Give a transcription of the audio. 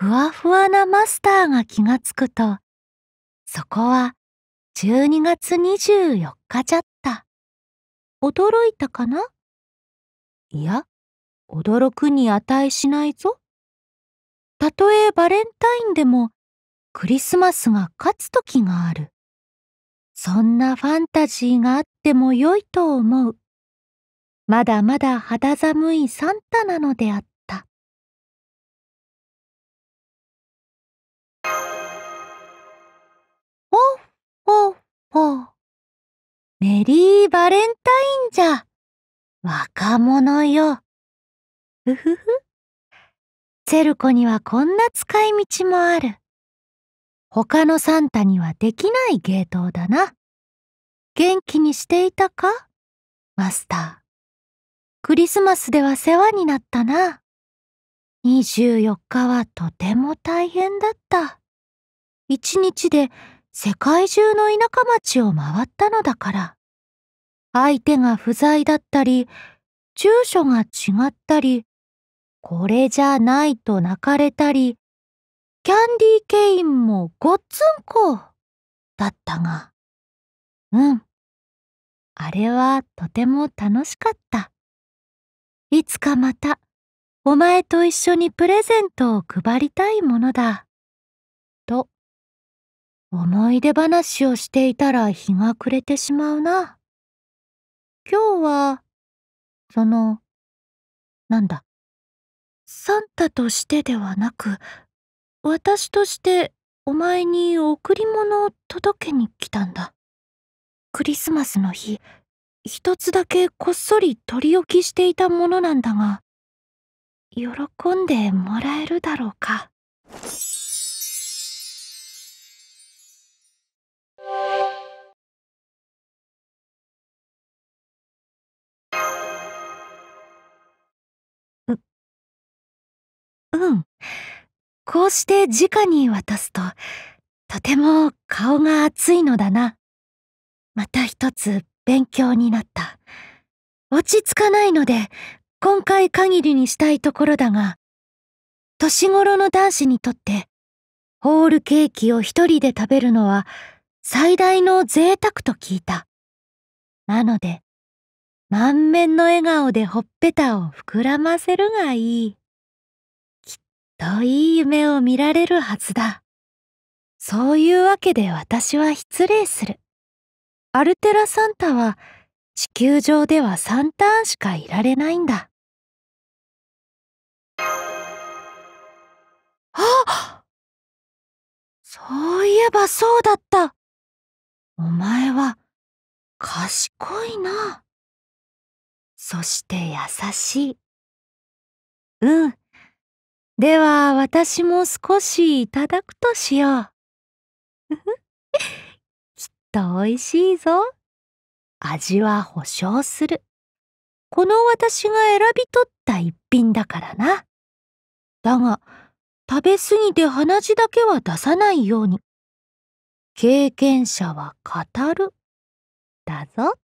ふわふわなマスターが気がつくと、そこは12月24日じゃった。驚いたかな？いや、驚くに値しないぞ。たとえバレンタインでもクリスマスが勝つ時がある。そんなファンタジーがあっても良いと思う。まだまだ肌寒いサンタなのであった。ほっほ。メリーバレンタインじゃ。若者よ。ふふふ。セルコにはこんな使い道もある。他のサンタにはできない芸当だな。元気にしていたか？マスター。クリスマスでは世話になったな。24日はとても大変だった。一日で世界中の田舎町を回ったのだから。相手が不在だったり、住所が違ったり、これじゃないと泣かれたり、キャンディーケインもごっつんこだったが、うん。あれはとても楽しかった。いつかまた、お前と一緒にプレゼントを配りたいものだ。思い出話をしていたら日が暮れてしまうな。今日は、その、なんだ。サンタとしてではなく、私としてお前に贈り物を届けに来たんだ。クリスマスの日、一つだけこっそり取り置きしていたものなんだが、喜んでもらえるだろうか。うん。こうして直に渡すと、とても顔が熱いのだな。また一つ勉強になった。落ち着かないので、今回限りにしたいところだが、年頃の男子にとって、ホールケーキを一人で食べるのは最大の贅沢と聞いた。なので、満面の笑顔でほっぺたを膨らませるがいい。といい夢を見られるはずだ。そういうわけで私は失礼する。アルテラサンタは地球上では3ターンしかいられないんだ。あそういえばそうだった。お前は賢いな。そして優しい。うん。では私も少しいただくとしよう。きっと美味しいぞ。味は保証する。この私が選び取った一品だからな。だが、食べ過ぎて鼻血だけは出さないように。経験者は語る。だぞ。